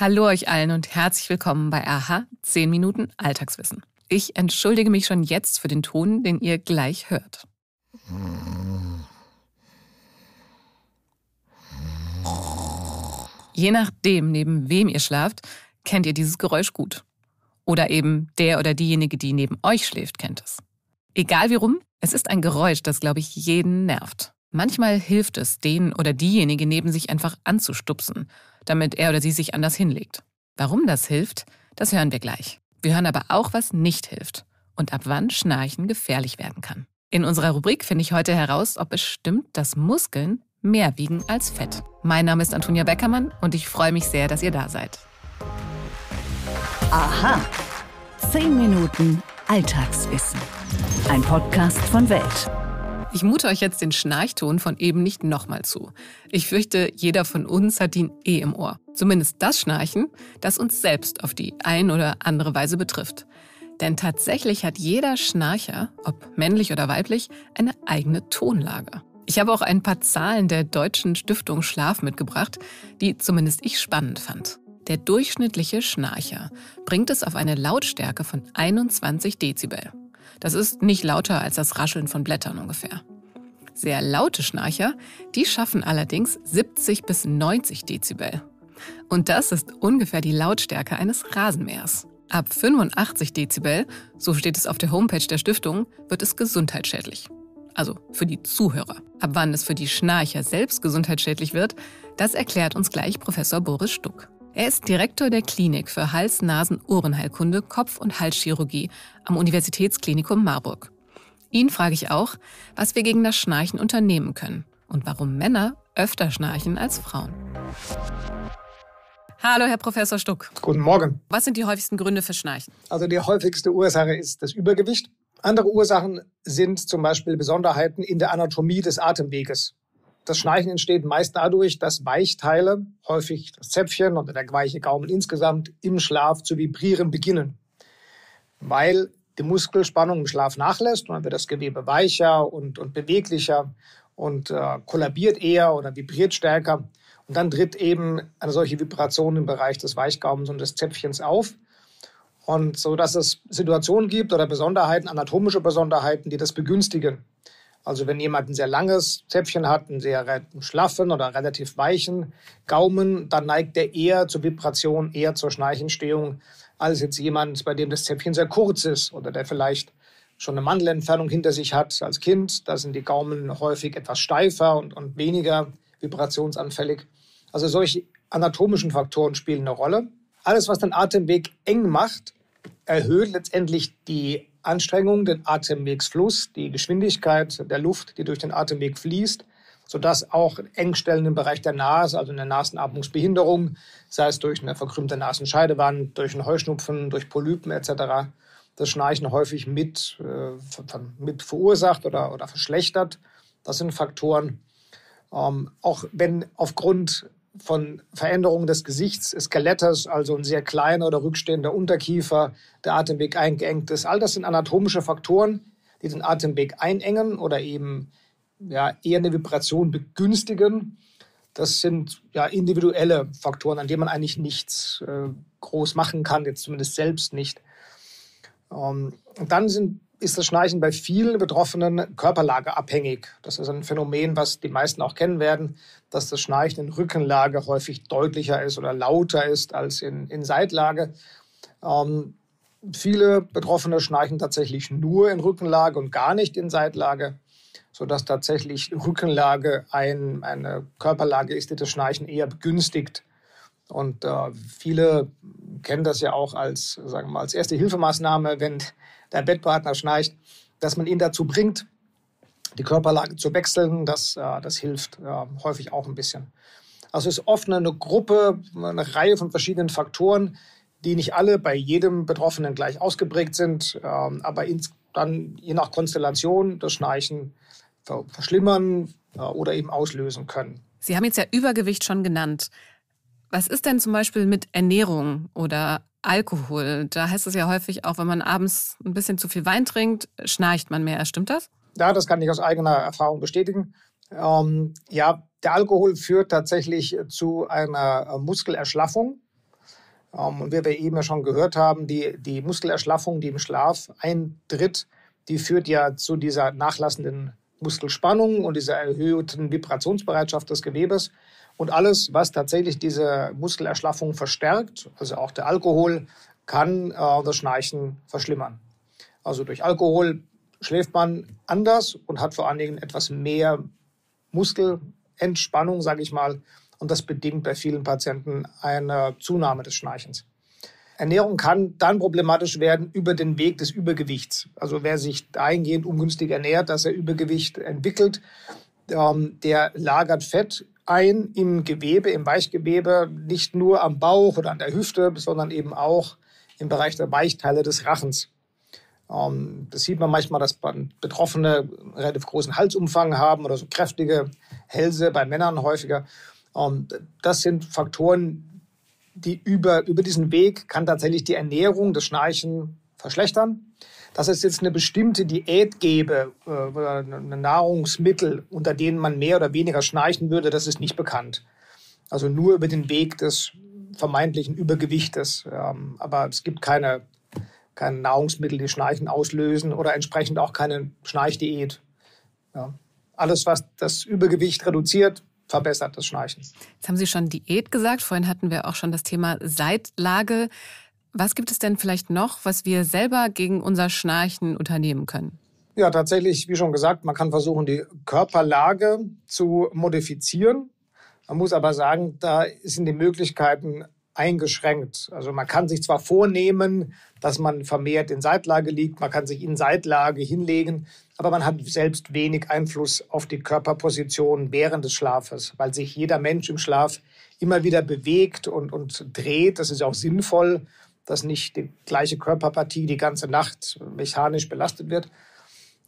Hallo euch allen und herzlich willkommen bei AHA 10 Minuten Alltagswissen. Ich entschuldige mich schon jetzt für den Ton, den ihr gleich hört. Je nachdem, neben wem ihr schlaft, kennt ihr dieses Geräusch gut. Oder eben der oder diejenige, die neben euch schläft, kennt es. Egal wie rum, es ist ein Geräusch, das, glaube ich, jeden nervt. Manchmal hilft es, den oder diejenige neben sich einfach anzustupsen damit er oder sie sich anders hinlegt. Warum das hilft, das hören wir gleich. Wir hören aber auch, was nicht hilft und ab wann Schnarchen gefährlich werden kann. In unserer Rubrik finde ich heute heraus, ob es stimmt, dass Muskeln mehr wiegen als Fett. Mein Name ist Antonia Beckermann und ich freue mich sehr, dass ihr da seid. Aha. 10 Minuten Alltagswissen. Ein Podcast von Welt. Ich mute euch jetzt den Schnarchton von eben nicht nochmal zu. Ich fürchte, jeder von uns hat ihn eh im Ohr. Zumindest das Schnarchen, das uns selbst auf die ein oder andere Weise betrifft. Denn tatsächlich hat jeder Schnarcher, ob männlich oder weiblich, eine eigene Tonlage. Ich habe auch ein paar Zahlen der Deutschen Stiftung Schlaf mitgebracht, die zumindest ich spannend fand. Der durchschnittliche Schnarcher bringt es auf eine Lautstärke von 21 Dezibel. Das ist nicht lauter als das Rascheln von Blättern ungefähr. Sehr laute Schnarcher, die schaffen allerdings 70 bis 90 Dezibel. Und das ist ungefähr die Lautstärke eines Rasenmähers. Ab 85 Dezibel, so steht es auf der Homepage der Stiftung, wird es gesundheitsschädlich. Also für die Zuhörer. Ab wann es für die Schnarcher selbst gesundheitsschädlich wird, das erklärt uns gleich Professor Boris Stuck. Er ist Direktor der Klinik für Hals-Nasen-Ohrenheilkunde, Kopf- und Halschirurgie am Universitätsklinikum Marburg. Ihn frage ich auch, was wir gegen das Schnarchen unternehmen können und warum Männer öfter schnarchen als Frauen. Hallo, Herr Professor Stuck. Guten Morgen. Was sind die häufigsten Gründe für Schnarchen? Also die häufigste Ursache ist das Übergewicht. Andere Ursachen sind zum Beispiel Besonderheiten in der Anatomie des Atemweges. Das Schnarchen entsteht meist dadurch, dass Weichteile, häufig das Zäpfchen oder der weiche Gaumen insgesamt, im Schlaf zu vibrieren beginnen. Weil die Muskelspannung im Schlaf nachlässt und dann wird das Gewebe weicher und, und beweglicher und äh, kollabiert eher oder vibriert stärker. Und dann tritt eben eine solche Vibration im Bereich des Weichgaumens und des Zäpfchens auf. Und so dass es Situationen gibt oder Besonderheiten, anatomische Besonderheiten, die das begünstigen. Also wenn jemand ein sehr langes Zäpfchen hat, einen sehr schlaffen oder relativ weichen Gaumen, dann neigt er eher zur Vibration, eher zur Schnarchentstehung, als jetzt jemand, bei dem das Zäpfchen sehr kurz ist oder der vielleicht schon eine Mandelentfernung hinter sich hat als Kind. Da sind die Gaumen häufig etwas steifer und, und weniger vibrationsanfällig. Also solche anatomischen Faktoren spielen eine Rolle. Alles, was den Atemweg eng macht, erhöht letztendlich die Anstrengung, den Atemwegsfluss, die Geschwindigkeit der Luft, die durch den Atemweg fließt, sodass auch Engstellen im Bereich der Nase, also eine Nasenatmungsbehinderung, sei es durch eine verkrümmte Nasenscheidewand, durch einen Heuschnupfen, durch Polypen etc., das Schnarchen häufig mit, äh, mit verursacht oder, oder verschlechtert. Das sind Faktoren. Ähm, auch wenn aufgrund von Veränderungen des Gesichts, des Skelettes, also ein sehr kleiner oder rückstehender Unterkiefer, der Atemweg eingeengt ist. All das sind anatomische Faktoren, die den Atemweg einengen oder eben ja, eher eine Vibration begünstigen. Das sind ja individuelle Faktoren, an denen man eigentlich nichts äh, groß machen kann, jetzt zumindest selbst nicht. Ähm, dann sind ist das Schnarchen bei vielen Betroffenen körperlageabhängig. Das ist ein Phänomen, was die meisten auch kennen werden, dass das Schnarchen in Rückenlage häufig deutlicher ist oder lauter ist als in, in Seitlage. Ähm, viele Betroffene schnarchen tatsächlich nur in Rückenlage und gar nicht in Seitlage, sodass tatsächlich Rückenlage ein, eine Körperlage ist, die das Schnarchen eher begünstigt. Und äh, viele kennen das ja auch als, sagen wir mal, als erste Hilfemaßnahme, wenn der Bettpartner schnarcht, dass man ihn dazu bringt, die Körperlage zu wechseln. Das, äh, das hilft äh, häufig auch ein bisschen. Also es ist oft eine Gruppe, eine Reihe von verschiedenen Faktoren, die nicht alle bei jedem Betroffenen gleich ausgeprägt sind, äh, aber ins, dann je nach Konstellation das Schnarchen verschlimmern äh, oder eben auslösen können. Sie haben jetzt ja Übergewicht schon genannt. Was ist denn zum Beispiel mit Ernährung oder Alkohol? Da heißt es ja häufig auch, wenn man abends ein bisschen zu viel Wein trinkt, schnarcht man mehr. Stimmt das? Ja, das kann ich aus eigener Erfahrung bestätigen. Ähm, ja, der Alkohol führt tatsächlich zu einer Muskelerschlaffung. Ähm, und wie wir eben ja schon gehört haben, die, die Muskelerschlaffung, die im Schlaf eintritt, die führt ja zu dieser nachlassenden Muskelspannung und dieser erhöhten Vibrationsbereitschaft des Gewebes. Und alles, was tatsächlich diese Muskelerschlaffung verstärkt, also auch der Alkohol, kann äh, das Schnarchen verschlimmern. Also durch Alkohol schläft man anders und hat vor allen Dingen etwas mehr Muskelentspannung, sage ich mal. Und das bedingt bei vielen Patienten eine Zunahme des Schnarchens. Ernährung kann dann problematisch werden über den Weg des Übergewichts. Also wer sich dahingehend ungünstig ernährt, dass er Übergewicht entwickelt, ähm, der lagert Fett ein im Gewebe, im Weichgewebe, nicht nur am Bauch oder an der Hüfte, sondern eben auch im Bereich der Weichteile des Rachens. Ähm, das sieht man manchmal, dass Betroffene einen relativ großen Halsumfang haben oder so kräftige Hälse, bei Männern häufiger. Ähm, das sind Faktoren, die über, über diesen Weg kann tatsächlich die Ernährung, das Schnarchen verschlechtern. Dass es jetzt eine bestimmte Diät gäbe äh, Nahrungsmittel, unter denen man mehr oder weniger schnarchen würde, das ist nicht bekannt. Also nur über den Weg des vermeintlichen Übergewichtes. Ähm, aber es gibt keine, keine Nahrungsmittel, die Schnarchen auslösen oder entsprechend auch keine Schnarchdiät. Alles, was das Übergewicht reduziert, verbessert das Schnarchen. Jetzt haben Sie schon Diät gesagt. Vorhin hatten wir auch schon das Thema Seitlage. Was gibt es denn vielleicht noch, was wir selber gegen unser Schnarchen unternehmen können? Ja, tatsächlich, wie schon gesagt, man kann versuchen, die Körperlage zu modifizieren. Man muss aber sagen, da sind die Möglichkeiten eingeschränkt. Also man kann sich zwar vornehmen, dass man vermehrt in Seitlage liegt, man kann sich in Seitlage hinlegen, aber man hat selbst wenig Einfluss auf die Körperposition während des Schlafes, weil sich jeder Mensch im Schlaf immer wieder bewegt und, und dreht. Das ist auch sinnvoll dass nicht die gleiche Körperpartie die ganze Nacht mechanisch belastet wird.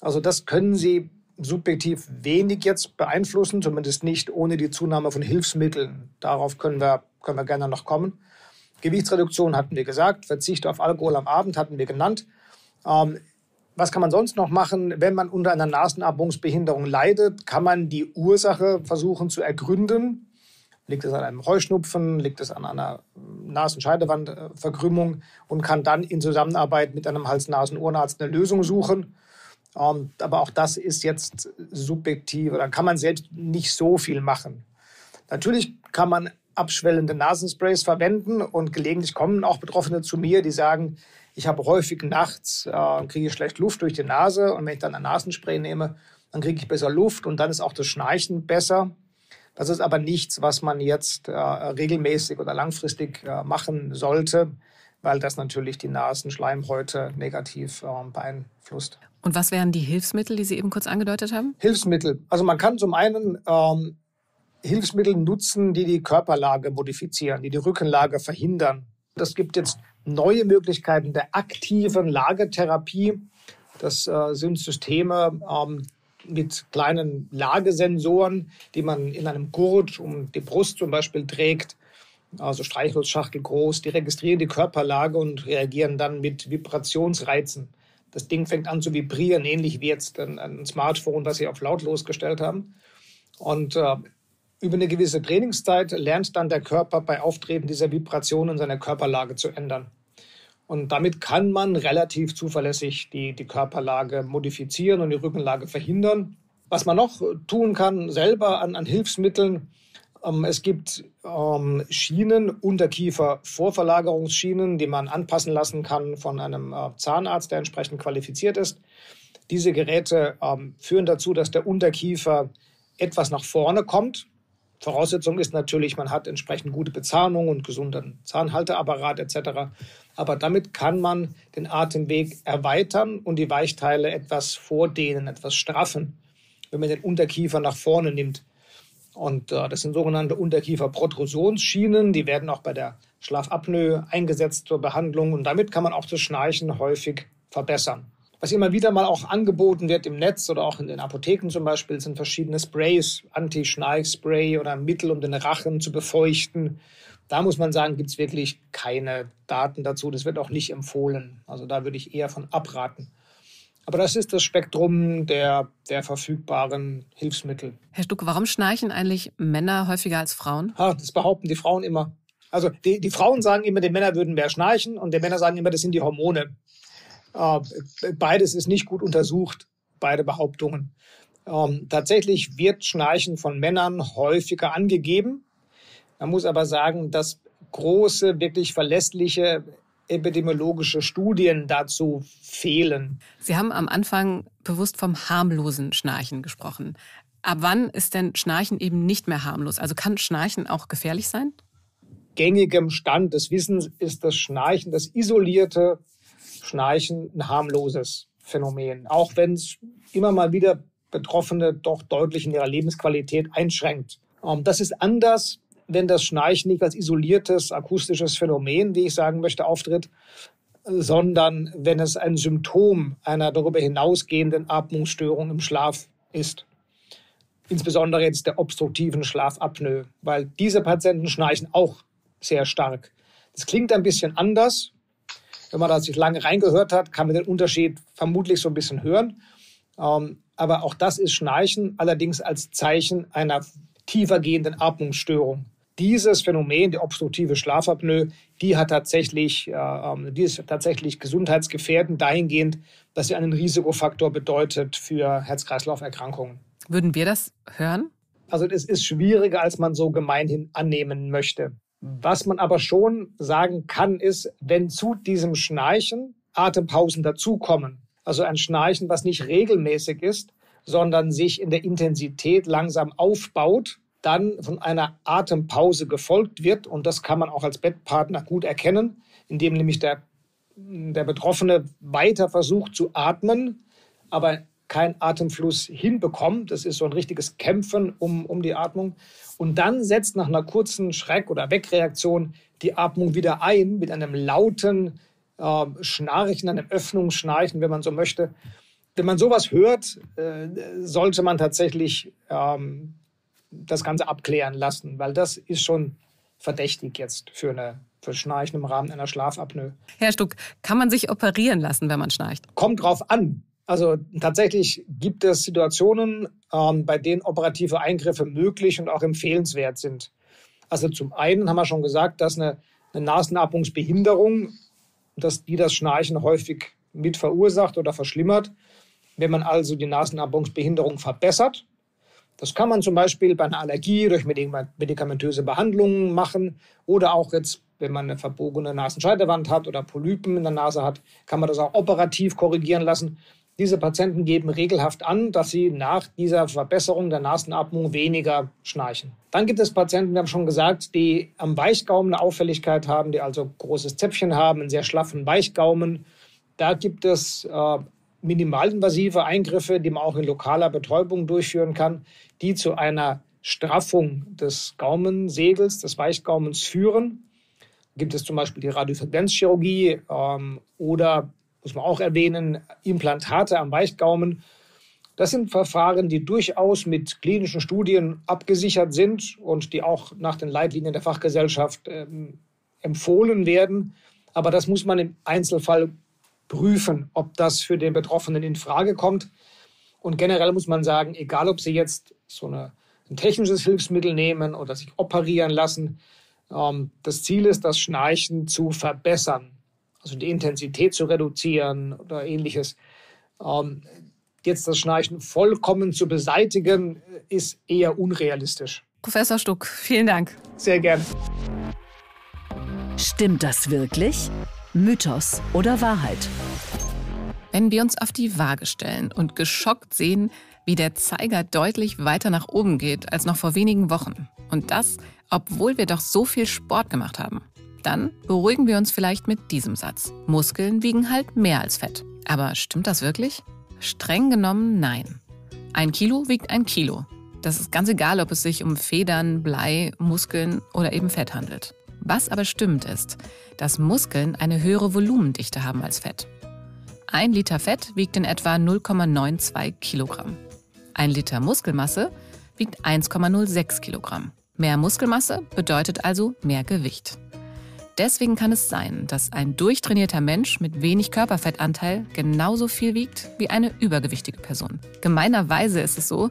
Also das können Sie subjektiv wenig jetzt beeinflussen, zumindest nicht ohne die Zunahme von Hilfsmitteln. Darauf können wir, können wir gerne noch kommen. Gewichtsreduktion hatten wir gesagt, Verzicht auf Alkohol am Abend hatten wir genannt. Ähm, was kann man sonst noch machen? Wenn man unter einer Nasenatmungsbehinderung leidet, kann man die Ursache versuchen zu ergründen. Liegt es an einem Heuschnupfen? Liegt es an einer Nasenscheidewandverkrümmung? Und kann dann in Zusammenarbeit mit einem Hals-Nasen-Ohrenarzt eine Lösung suchen. Ähm, aber auch das ist jetzt subjektiv. Da kann man selbst nicht so viel machen. Natürlich kann man abschwellende Nasensprays verwenden und gelegentlich kommen auch Betroffene zu mir, die sagen, ich habe häufig nachts, äh, kriege schlecht Luft durch die Nase und wenn ich dann ein Nasenspray nehme, dann kriege ich besser Luft und dann ist auch das Schnarchen besser. Das ist aber nichts, was man jetzt äh, regelmäßig oder langfristig äh, machen sollte, weil das natürlich die Nasenschleimhäute negativ äh, beeinflusst. Und was wären die Hilfsmittel, die Sie eben kurz angedeutet haben? Hilfsmittel. Also man kann zum einen ähm, Hilfsmittel nutzen, die die Körperlage modifizieren, die die Rückenlage verhindern. Es gibt jetzt neue Möglichkeiten der aktiven Lagetherapie. Das äh, sind Systeme, ähm, mit kleinen Lagesensoren, die man in einem Gurt um die Brust zum Beispiel trägt, also Streichholzschachtel groß, die registrieren die Körperlage und reagieren dann mit Vibrationsreizen. Das Ding fängt an zu vibrieren, ähnlich wie jetzt ein, ein Smartphone, das Sie auf lautlos gestellt haben. Und äh, über eine gewisse Trainingszeit lernt dann der Körper bei Auftreten dieser Vibrationen seine Körperlage zu ändern. Und damit kann man relativ zuverlässig die, die Körperlage modifizieren und die Rückenlage verhindern. Was man noch tun kann, selber an, an Hilfsmitteln, ähm, es gibt ähm, Schienen, Unterkiefer-Vorverlagerungsschienen, die man anpassen lassen kann von einem äh, Zahnarzt, der entsprechend qualifiziert ist. Diese Geräte ähm, führen dazu, dass der Unterkiefer etwas nach vorne kommt. Voraussetzung ist natürlich, man hat entsprechend gute Bezahnung und gesunden Zahnhalteapparat etc. Aber damit kann man den Atemweg erweitern und die Weichteile etwas vordehnen, etwas straffen, wenn man den Unterkiefer nach vorne nimmt. Und äh, das sind sogenannte Unterkieferprotrusionsschienen. Die werden auch bei der Schlafapnoe eingesetzt zur Behandlung. Und damit kann man auch das Schnarchen häufig verbessern. Was immer wieder mal auch angeboten wird im Netz oder auch in den Apotheken zum Beispiel, sind verschiedene Sprays, Anti-Schnarchspray oder Mittel, um den Rachen zu befeuchten. Da muss man sagen, gibt es wirklich keine Daten dazu. Das wird auch nicht empfohlen. Also da würde ich eher von abraten. Aber das ist das Spektrum der, der verfügbaren Hilfsmittel. Herr Stuck, warum schnarchen eigentlich Männer häufiger als Frauen? Ha, das behaupten die Frauen immer. Also die, die Frauen sagen immer, die Männer würden mehr schnarchen und die Männer sagen immer, das sind die Hormone. Äh, beides ist nicht gut untersucht, beide Behauptungen. Ähm, tatsächlich wird Schnarchen von Männern häufiger angegeben. Man muss aber sagen, dass große, wirklich verlässliche epidemiologische Studien dazu fehlen. Sie haben am Anfang bewusst vom harmlosen Schnarchen gesprochen. Ab wann ist denn Schnarchen eben nicht mehr harmlos? Also kann Schnarchen auch gefährlich sein? Gängigem Stand des Wissens ist das Schnarchen, das isolierte Schnarchen, ein harmloses Phänomen. Auch wenn es immer mal wieder Betroffene doch deutlich in ihrer Lebensqualität einschränkt. Ähm, das ist anders wenn das Schnarchen nicht als isoliertes akustisches Phänomen, wie ich sagen möchte, auftritt, sondern wenn es ein Symptom einer darüber hinausgehenden Atmungsstörung im Schlaf ist. Insbesondere jetzt der obstruktiven Schlafapnoe, weil diese Patienten schnarchen auch sehr stark. Das klingt ein bisschen anders. Wenn man da sich lange reingehört hat, kann man den Unterschied vermutlich so ein bisschen hören. Ähm, aber auch das ist Schnarchen, allerdings als Zeichen einer tiefer gehenden Atmungsstörung dieses Phänomen, die obstruktive Schlafapnoe, die hat tatsächlich, äh, ähm, die ist tatsächlich gesundheitsgefährdend dahingehend, dass sie einen Risikofaktor bedeutet für Herz-Kreislauf-Erkrankungen. Würden wir das hören? Also es ist schwieriger, als man so gemeinhin annehmen möchte. Was man aber schon sagen kann, ist, wenn zu diesem Schnarchen Atempausen dazukommen, also ein Schnarchen, was nicht regelmäßig ist, sondern sich in der Intensität langsam aufbaut, dann von einer Atempause gefolgt wird. Und das kann man auch als Bettpartner gut erkennen, indem nämlich der, der Betroffene weiter versucht zu atmen, aber kein Atemfluss hinbekommt. Das ist so ein richtiges Kämpfen um, um die Atmung. Und dann setzt nach einer kurzen Schreck- oder Wegreaktion die Atmung wieder ein mit einem lauten äh, Schnarchen, einem Öffnungsschnarchen, wenn man so möchte. Wenn man sowas hört, äh, sollte man tatsächlich ähm, das Ganze abklären lassen, weil das ist schon verdächtig jetzt für eine für Schnarchen im Rahmen einer Schlafapnoe. Herr Stuck, kann man sich operieren lassen, wenn man schnarcht? Kommt drauf an. Also tatsächlich gibt es Situationen, ähm, bei denen operative Eingriffe möglich und auch empfehlenswert sind. Also zum einen haben wir schon gesagt, dass eine, eine Nasenatmungsbehinderung, dass die das Schnarchen häufig mit verursacht oder verschlimmert. Wenn man also die Nasenatmungsbehinderung verbessert, das kann man zum Beispiel bei einer Allergie durch medikamentöse Behandlungen machen oder auch jetzt, wenn man eine verbogene Nasenscheidewand hat oder Polypen in der Nase hat, kann man das auch operativ korrigieren lassen. Diese Patienten geben regelhaft an, dass sie nach dieser Verbesserung der Nasenatmung weniger schnarchen. Dann gibt es Patienten, wir haben schon gesagt, die am Weichgaumen eine Auffälligkeit haben, die also großes Zäpfchen haben, einen sehr schlaffen Weichgaumen. Da gibt es äh, minimalinvasive Eingriffe, die man auch in lokaler Betäubung durchführen kann, die zu einer Straffung des Gaumensegels, des Weichgaumens führen. Gibt es zum Beispiel die Radiofrequenzchirurgie ähm, oder, muss man auch erwähnen, Implantate am Weichgaumen. Das sind Verfahren, die durchaus mit klinischen Studien abgesichert sind und die auch nach den Leitlinien der Fachgesellschaft ähm, empfohlen werden. Aber das muss man im Einzelfall prüfen, ob das für den Betroffenen in Frage kommt. Und generell muss man sagen, egal ob Sie jetzt so eine, ein technisches Hilfsmittel nehmen oder sich operieren lassen, ähm, das Ziel ist, das Schnarchen zu verbessern, also die Intensität zu reduzieren oder ähnliches. Ähm, jetzt das Schnarchen vollkommen zu beseitigen, ist eher unrealistisch. Professor Stuck, vielen Dank. Sehr gern. Stimmt das wirklich? Mythos oder Wahrheit? Wenn wir uns auf die Waage stellen und geschockt sehen, wie der Zeiger deutlich weiter nach oben geht als noch vor wenigen Wochen, und das, obwohl wir doch so viel Sport gemacht haben, dann beruhigen wir uns vielleicht mit diesem Satz. Muskeln wiegen halt mehr als Fett. Aber stimmt das wirklich? Streng genommen nein. Ein Kilo wiegt ein Kilo. Das ist ganz egal, ob es sich um Federn, Blei, Muskeln oder eben Fett handelt. Was aber stimmt ist, dass Muskeln eine höhere Volumendichte haben als Fett. Ein Liter Fett wiegt in etwa 0,92 Kilogramm. Ein Liter Muskelmasse wiegt 1,06 Kilogramm. Mehr Muskelmasse bedeutet also mehr Gewicht. Deswegen kann es sein, dass ein durchtrainierter Mensch mit wenig Körperfettanteil genauso viel wiegt wie eine übergewichtige Person. Gemeinerweise ist es so,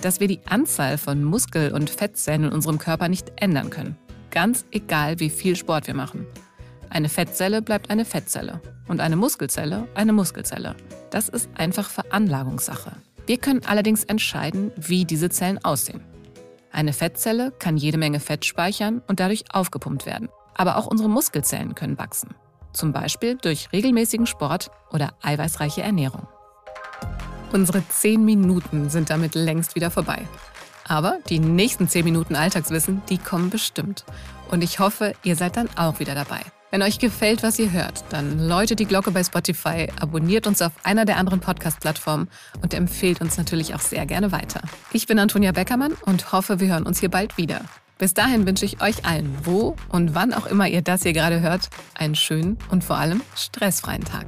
dass wir die Anzahl von Muskel- und Fettzellen in unserem Körper nicht ändern können. ganz egal, wie viel Sport wir machen. Eine Fettzelle bleibt eine Fettzelle und eine Muskelzelle eine Muskelzelle. Das ist einfach Veranlagungssache. Wir können allerdings entscheiden, wie diese Zellen aussehen. Eine Fettzelle kann jede Menge Fett speichern und dadurch aufgepumpt werden. Aber auch unsere Muskelzellen können wachsen. Zum Beispiel durch regelmäßigen Sport oder eiweißreiche Ernährung. Unsere 10 Minuten sind damit längst wieder vorbei. Aber die nächsten 10 Minuten Alltagswissen, die kommen bestimmt. Und ich hoffe, ihr seid dann auch wieder dabei. Wenn euch gefällt, was ihr hört, dann läutet die Glocke bei Spotify, abonniert uns auf einer der anderen Podcast-Plattformen und empfehlt uns natürlich auch sehr gerne weiter. Ich bin Antonia Beckermann und hoffe, wir hören uns hier bald wieder. Bis dahin wünsche ich euch allen, wo und wann auch immer ihr das hier gerade hört, einen schönen und vor allem stressfreien Tag.